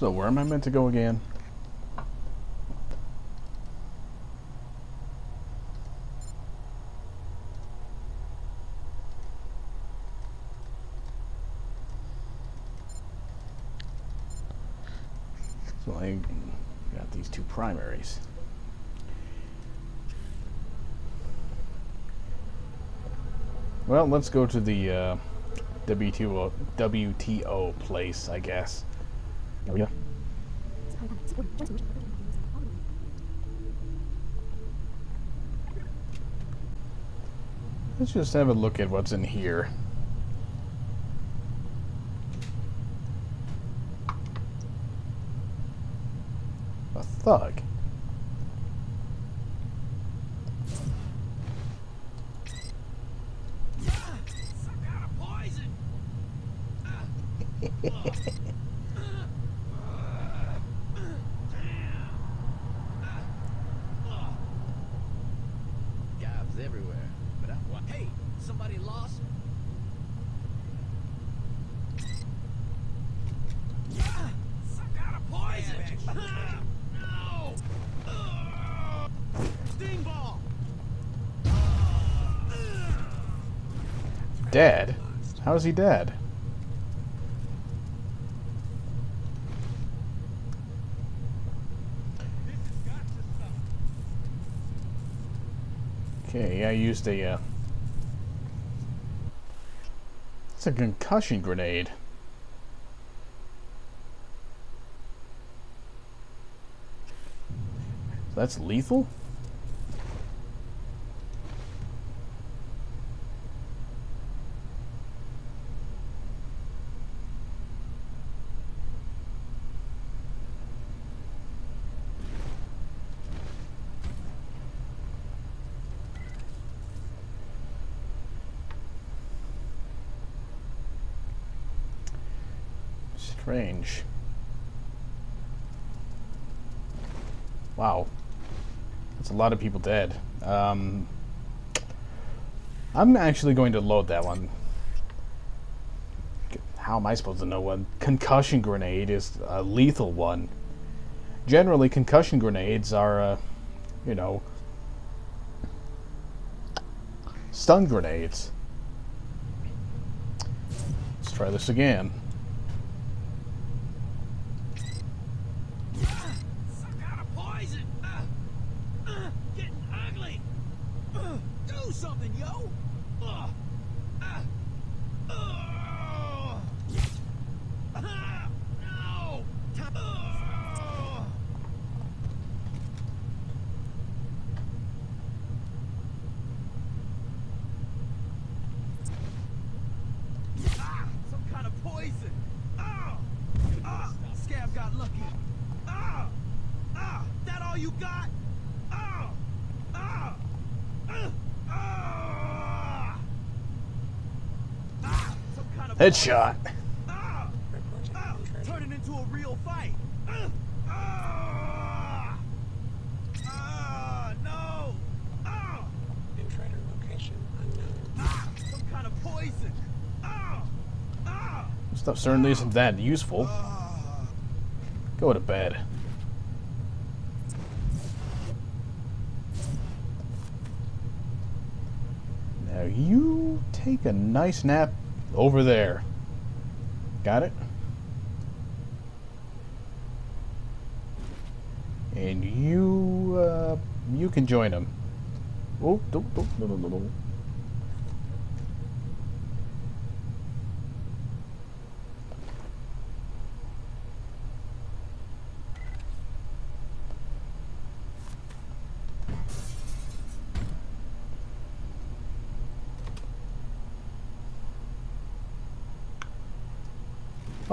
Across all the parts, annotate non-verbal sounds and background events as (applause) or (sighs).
So where am I meant to go again? So I got these two primaries. Well, let's go to the uh, WTO, WTO place, I guess. Oh yeah. Let's just have a look at what's in here. A thug. Some kind of poison. Gobs everywhere. But I wa- Hey, somebody lost? Some kind of poison. No. Sting ball. Dead? How is he dead? Okay, I used a, uh... It's a concussion grenade. That's lethal? Strange. Wow. That's a lot of people dead. Um, I'm actually going to load that one. How am I supposed to know one? Concussion grenade is a lethal one. Generally, concussion grenades are, uh, you know, stun grenades. Let's try this again. Some kind of poison. Uh, uh, getting ugly. Uh, do something, yo. Uh, uh, uh. Ah, no. Uh. Ah, some kind of poison. Ah, ah, scab got lucky. Ah, ah, that all you got? Ah, ah, uh, ah. Ah, some kind of Headshot. Turning into a real fight. No. New location unknown. some kind of poison. Stuff certainly isn't that useful. Go to bed. Now you take a nice nap over there. Got it? And you, uh, you can join them. Oh, don't, don't, no, no, no,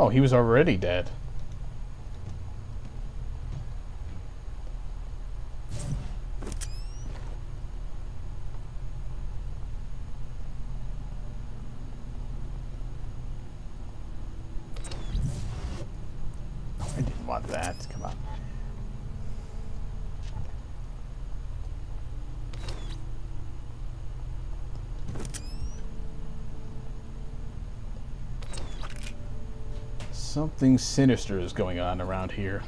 Oh, he was already dead. I didn't want that. Come on. Something sinister is going on around here.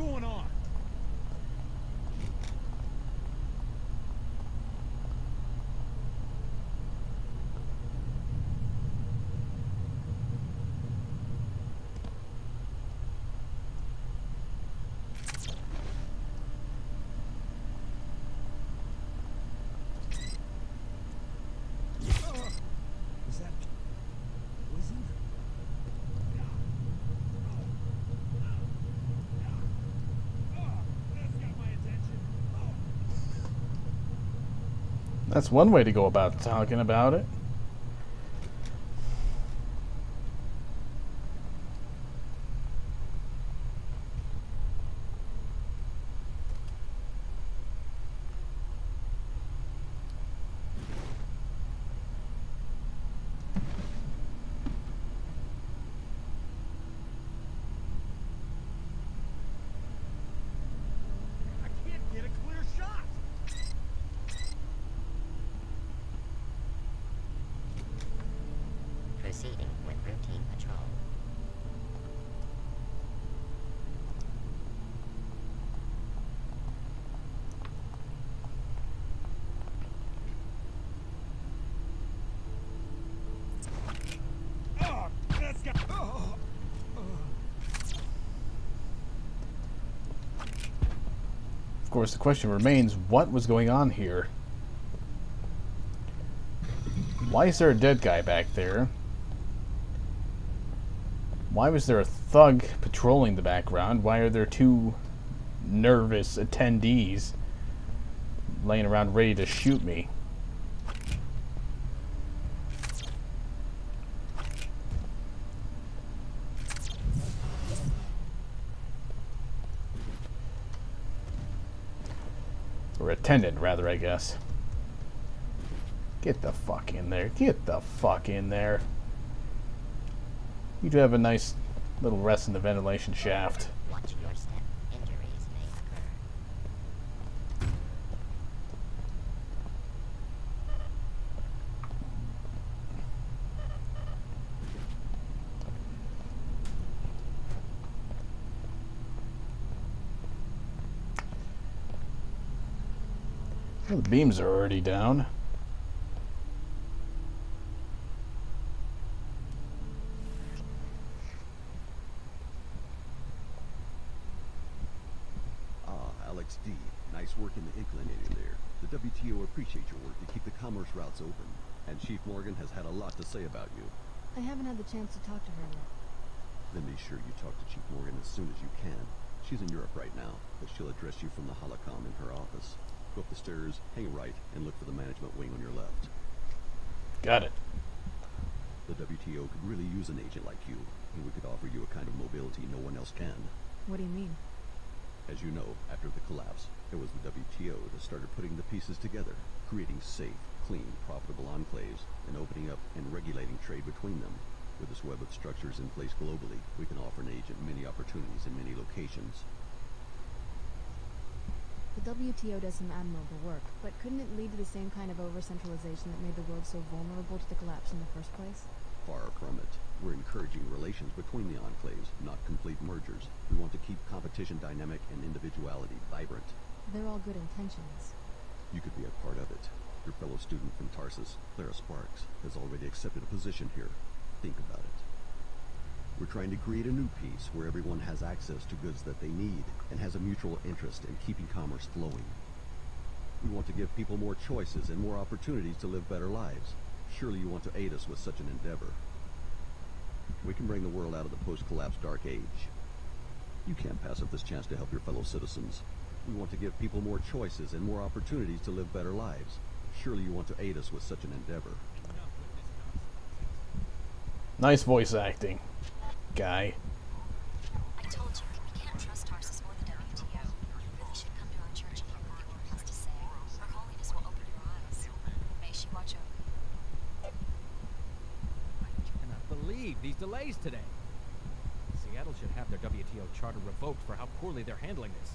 Going on? Is that poison? That's got my attention. That's one way to go about talking about it. I can't get a clear shot. Proceeding with routine patrol. Oh, that's got. Oh. Of course, the question remains what was going on here? Why is there a dead guy back there? Why was there a thug patrolling the background? Why are there two nervous attendees laying around ready to shoot me? Or attendant, rather, I guess. Get the fuck in there. Get the fuck in there. You do have a nice little rest in the ventilation shaft. Watch your step. Injuries may occur. Well, the beams are already down. Ah, Alex D. Nice work in the inclinator there. The WTO appreciate your work to keep the commerce routes open. And Chief Morgan has had a lot to say about you. I haven't had the chance to talk to her yet. Then be sure you talk to Chief Morgan as soon as you can. She's in Europe right now, but she'll address you from the holocom in her office. Go up the stairs, hang right, and look for the management wing on your left. Got it. The WTO could really use an agent like you, and we could offer you a kind of mobility no one else can. What do you mean? As you know, after the collapse, it was the WTO that started putting the pieces together, creating safe, clean, profitable enclaves, and opening up and regulating trade between them. With this web of structures in place globally, we can offer an agent many opportunities in many locations. The WTO does some admirable work, but couldn't it lead to the same kind of over-centralization that made the world so vulnerable to the collapse in the first place? Far from it. We're encouraging relations between the enclaves, not complete mergers. We want to keep competition dynamic and individuality vibrant. They're all good intentions. You could be a part of it. Your fellow student from Tarsus, Klara Sparks, has already accepted a position here. Think about it. We're trying to create a new peace where everyone has access to goods that they need and has a mutual interest in keeping commerce flowing. We want to give people more choices and more opportunities to live better lives. Surely you want to aid us with such an endeavor. We can bring the world out of the post-collapse dark age. You can't pass up this chance to help your fellow citizens. We want to give people more choices and more opportunities to live better lives. Surely you want to aid us with such an endeavor. Nice voice acting, guy. I told you we can't trust Tarsus or the WTO. You really should come to our church and hear what the Order has to say. our Holiness will open your eyes. May she watch over you. I cannot believe these delays today. Seattle should have their WTO charter revoked for how poorly they're handling this.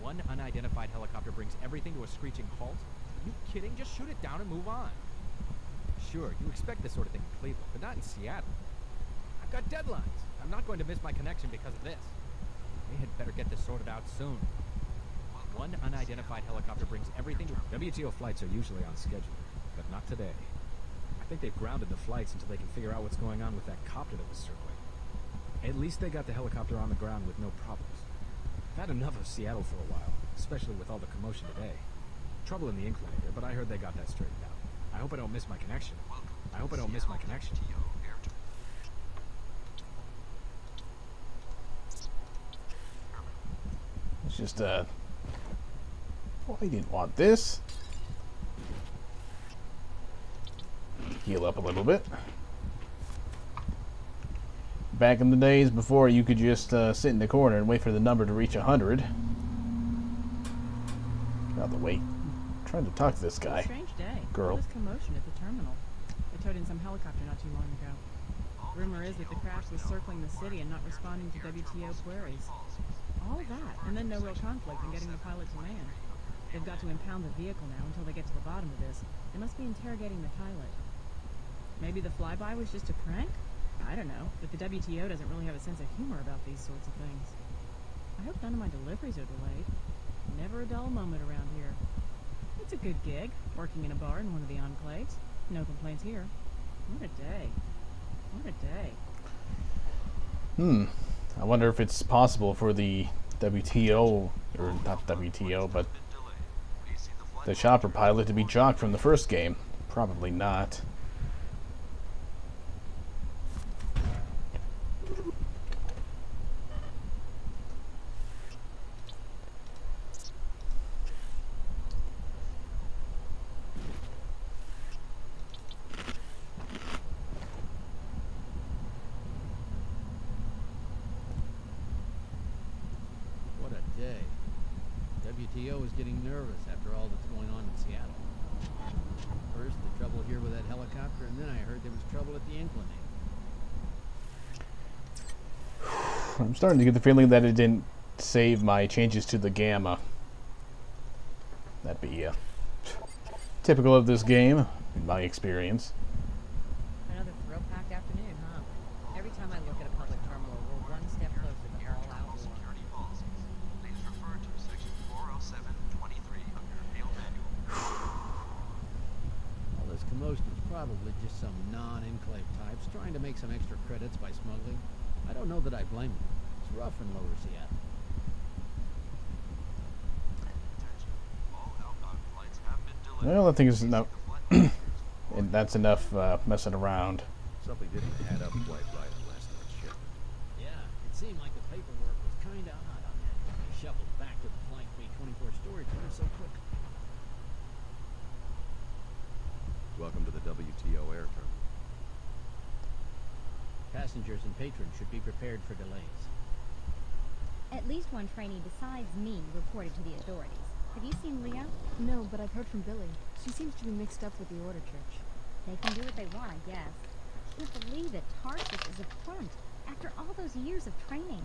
One unidentified helicopter brings everything to a screeching halt? Are you kidding? Just shoot it down and move on. Sure, you expect this sort of thing in Cleveland, but not in Seattle. Got deadlines. I'm not going to miss my connection because of this. We had better get this sorted out soon. One unidentified helicopter brings everything to... WTO flights are usually on schedule, but not today. I think they've grounded the flights until they can figure out what's going on with that copter that was circling. At least they got the helicopter on the ground with no problems. I've had enough of Seattle for a while, especially with all the commotion today. Trouble in the Inclinator, but I heard they got that straightened out. I hope I don't miss my connection. I hope I don't miss my connection. It's just, uh... Well, I didn't want this. Heal up a little bit. Back in the days before you could just uh, sit in the corner and wait for the number to reach 100. Get out of the way. I'm trying to talk to this guy. Strange day. Girl. This commotion at the terminal. They towed in some helicopter not too long ago. Rumor is that the crash was circling the city and not responding to WTO queries. All that, and then no real conflict in getting the pilot to land. They've got to impound the vehicle now until they get to the bottom of this. They must be interrogating the pilot. Maybe the flyby was just a prank? I don't know, but the WTO doesn't really have a sense of humor about these sorts of things. I hope none of my deliveries are delayed. Never a dull moment around here. It's a good gig, working in a bar in one of the enclaves. No complaints here. What a day. What a day. Hmm. I wonder if it's possible for the WTO, or not WTO, but the chopper pilot to be jocked from the first game. Probably not. What a day. WTO is getting nervous after all that's going on in Seattle. First, the trouble here with that helicopter, and then I heard there was trouble at the Inclinator. (sighs) I'm starting to get the feeling that it didn't save my changes to the gamma. That'd be uh, typical of this game, in my experience. Another thrill-packed afternoon, huh? Every time I look at a public terminal, we're one step closer to all-out war. Security policies. Please refer to section 40723 of your field manual. All this commotion is probably just some non-enclave types trying to make some extra credits by smuggling. I don't know that I blame them. It's rough in Lower Seattle. Attention. All outbound flights have been delayed. Well, I think it's enough. (clears throat) And that's enough uh, messing around. Something didn't add up quite right last night's ship. Yeah, it seemed like the paperwork was kinda odd on that. They shuffled back to the Flight 324 storage room so quick. Welcome to the WTO air terminal. Passengers and patrons should be prepared for delays. At least one trainee besides me reported to the authorities. Have you seen Leo? No, but I've heard from Billie. She seems to be mixed up with the Order Church. They can do what they want, I guess. I can't believe that Tarsus is a front after all those years of training.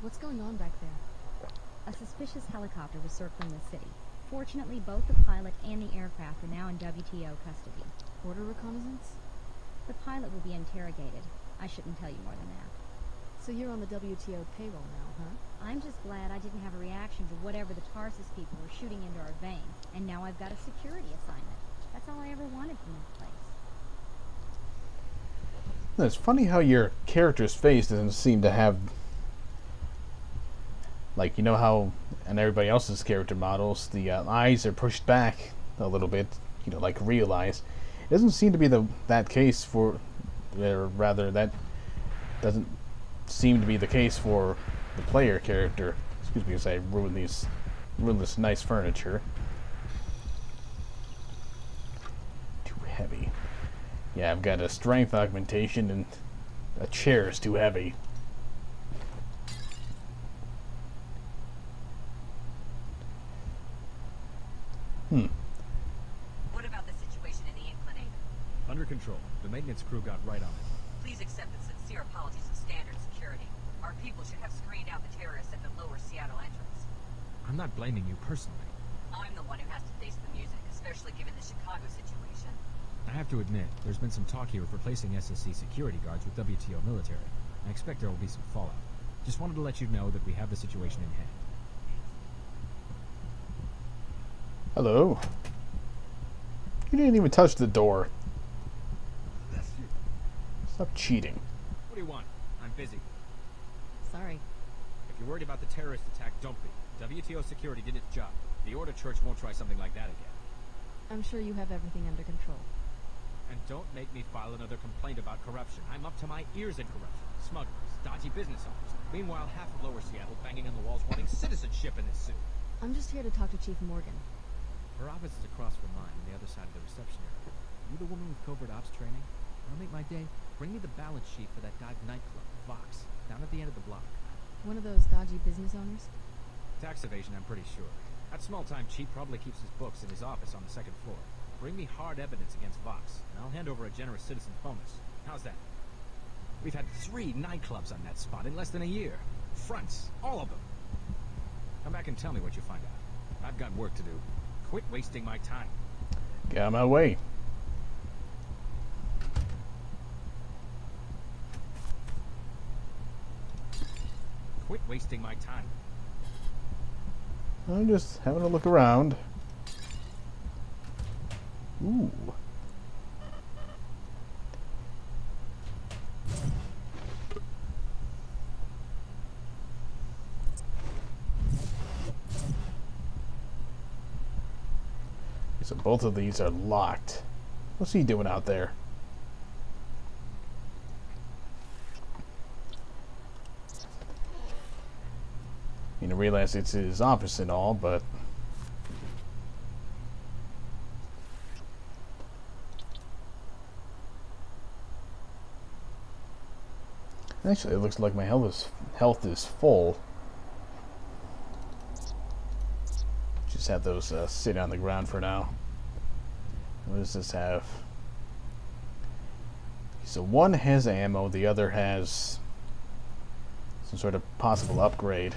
What's going on back there? A suspicious helicopter was circling the city. Fortunately, both the pilot and the aircraft are now in WTO custody. Order reconnaissance? The pilot will be interrogated. I shouldn't tell you more than that. So you're on the WTO payroll now, huh? I'm just glad I didn't have a reaction to whatever the Tarsus people were shooting into our veins, and now I've got a security assignment. That's all I ever wanted from this place. It's funny how your character's face doesn't seem to have. Like, you know how in everybody else's character models, the uh, eyes are pushed back a little bit, you know, like real eyes. It doesn't seem to be the that case for. Or rather, that doesn't seem to be the case for the player character. Excuse me as I ruin these. ruin this nice furniture. Too heavy. Yeah, I've got a strength augmentation and a chair is too heavy. Hmm. What about the situation in the Inclinator? Under control. The maintenance crew got right on it. Please accept the sincere apologies of Standard Security. Our people should have screened out the terrorists at the lower Seattle entrance. I'm not blaming you personally. I'm the one who has to face the music, especially given the Chicago situation. I have to admit, there's been some talk here of replacing SSC security guards with WTO military. I expect there will be some fallout. Just wanted to let you know that we have the situation in hand. Hello. You didn't even touch the door. Stop cheating. What do you want? I'm busy. Sorry. If you're worried about the terrorist attack, don't be. WTO security did its job. The Order Church won't try something like that again. I'm sure you have everything under control. And don't make me file another complaint about corruption. I'm up to my ears in corruption. Smugglers, dodgy business owners. Meanwhile, half of Lower Seattle banging on the walls wanting citizenship in this suit. I'm just here to talk to Chief Morgan. Her office is across from mine on the other side of the reception area. You the woman with covert ops training? I'll make my day. Bring me the balance sheet for that dive nightclub, Vox, down at the end of the block. One of those dodgy business owners? Tax evasion, I'm pretty sure. That small-time cheat probably keeps his books in his office on the second floor. Bring me hard evidence against Vox, and I'll hand over a generous citizen's bonus. How's that? We've had three nightclubs on that spot in less than a year. Fronts, all of them. Come back and tell me what you find out. I've got work to do. Quit wasting my time. Get out of my way. Quit wasting my time. I'm just having a look around. Ooh. So both of these are locked. What's he doing out there? Know, realize it's his office and all, but Actually, it looks like my health is health is full. Just have those uh, sit on the ground for now. What does this have? So one has ammo, the other has some sort of possible upgrade.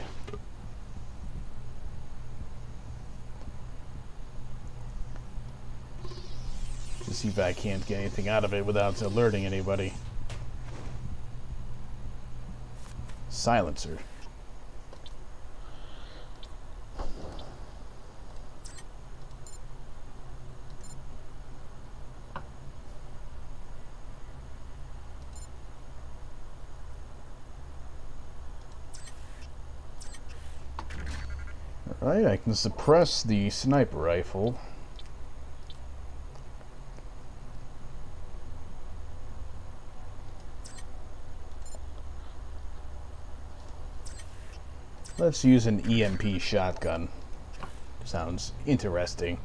See if I can't get anything out of it without alerting anybody. Silencer. Alright, I can suppress the sniper rifle. Let's use an EMP shotgun. Sounds interesting.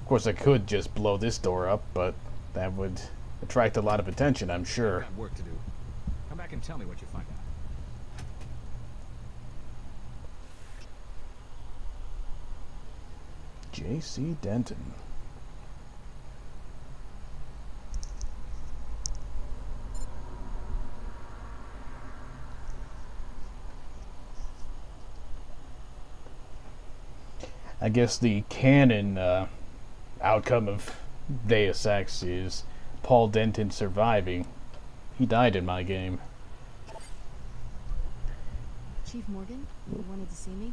Of course, I could just blow this door up, but that would attract a lot of attention, I'm sure. Got work to do. Come back and tell me what you find out. J.C. Denton. I guess the canon uh, outcome of Deus Ex is Paul Denton surviving. He died in my game. Chief Morgan, you wanted to see me?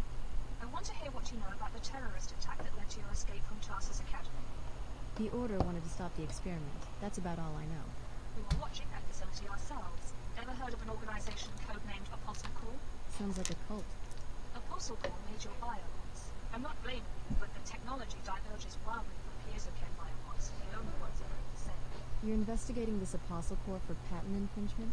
I want to hear what you know about the terrorist attack that led to your escape from Tarsus Academy. The Order wanted to stop the experiment. That's about all I know. We were watching that facility ourselves. Ever heard of an organization codenamed Apostle Corps? Sounds like a cult. Apostle Corps made your biobots. I'm not blaming you, but the technology diverges wildly from Piezochem biobots. The only ones that are the same. You're investigating this Apostle Corps for patent infringement?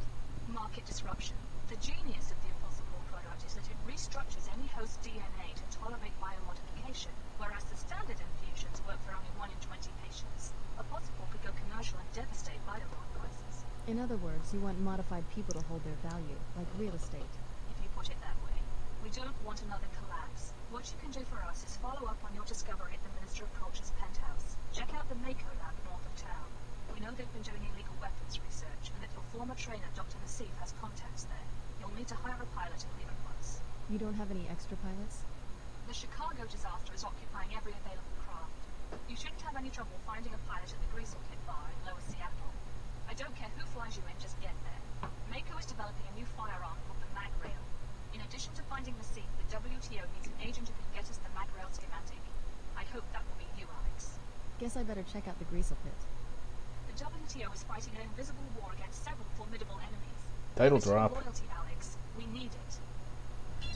Market disruption. The genius of the Apostle Corps product is that it restructures any host DNA to tolerate biomodification, whereas the standard infusions work for only 1 in 20 patients. Apostle Corps could go commercial and devastate biobot prices. In other words, you want modified people to hold their value, like real estate. if you put it that way. We don't want another. What you can do for us is follow up on your discovery at the Minister of Culture's penthouse. Check out the Mako lab north of town. We know they've been doing illegal weapons research, and that your former trainer, Dr. Nassif, has contacts there. You'll need to hire a pilot and leave at once. You don't have any extra pilots? The Chicago disaster is occupying every available craft. You shouldn't have any trouble finding a pilot at the Greasel Pit Bar in Lower Seattle. I don't care who flies you in, just get there. Mako is developing a new firearm called the Mag Rail. In addition to finding the seat, the WTO needs an agent who can get us the MagRail schematic. I hope that will be you, Alex. Guess I better check out the Greasel Pit. The WTO is fighting an invisible war against several formidable enemies. Title It's drop. Loyalty, Alex. We need it.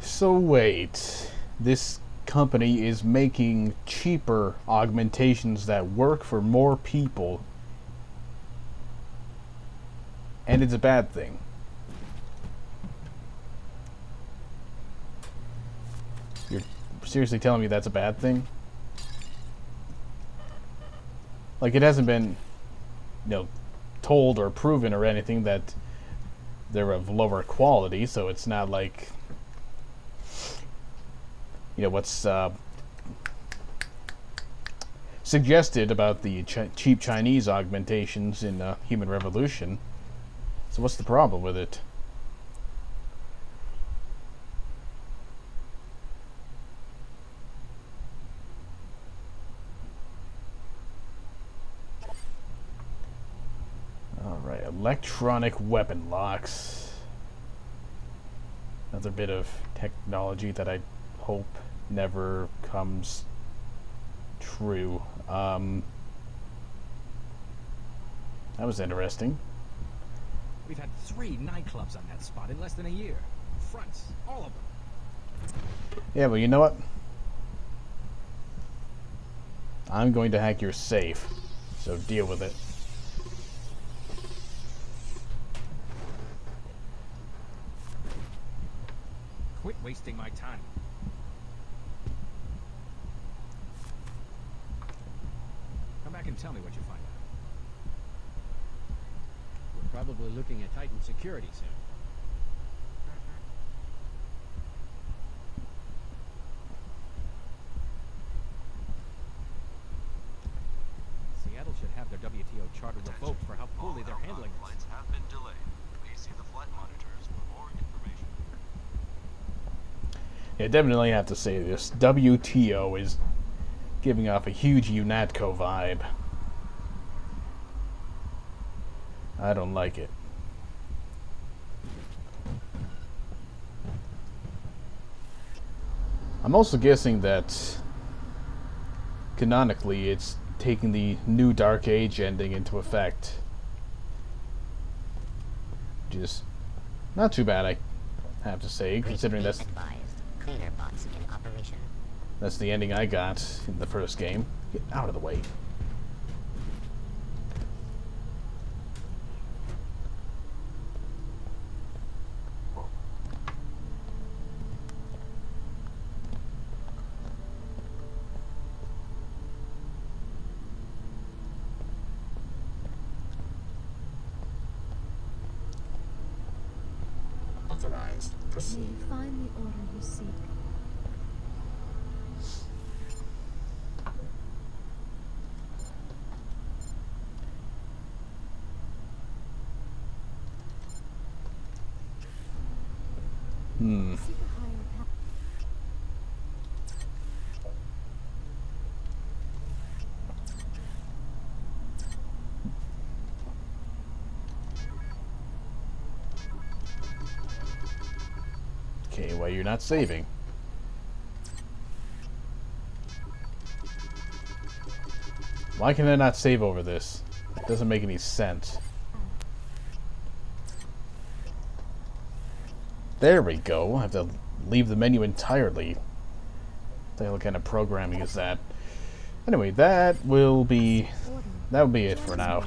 So wait, this company is making cheaper augmentations that work for more people, and it's a bad thing. You're seriously telling me that's a bad thing? Like it hasn't been, you know, told or proven or anything that they're of lower quality, so it's not like you know what's uh, suggested about the chi- cheap Chinese augmentations in uh, Human Revolution. So what's the problem with it? All right, electronic weapon locks. Another bit of technology that I hope never comes true. Um, that was interesting. We've had three nightclubs on that spot in less than a year. Fronts, all of them. Yeah, well, you know what? I'm going to hack your safe, so deal with it. Quit wasting my time. Come back and tell me what you find out. We're probably looking at Titan security soon. Seattle should have their WTO charter revoked for how poorly they're handling this. Flights have been delayed. Please see the flight monitors for more information. Yeah, definitely have to say this. WTO is giving off a huge UNATCO vibe. I don't like it. I'm also guessing that canonically it's taking the new Dark Age ending into effect. Is not too bad, I have to say, considering that's that's the ending I got in the first game. Get out of the way. Authorized. May Proceed. you find the order you seek. Hmm. Seek a higher path. Well you're not saving. Why can I not save over this? It doesn't make any sense. There we go. I have to leave the menu entirely. What the hell kind of programming is that? Anyway, that will be that will be it for now.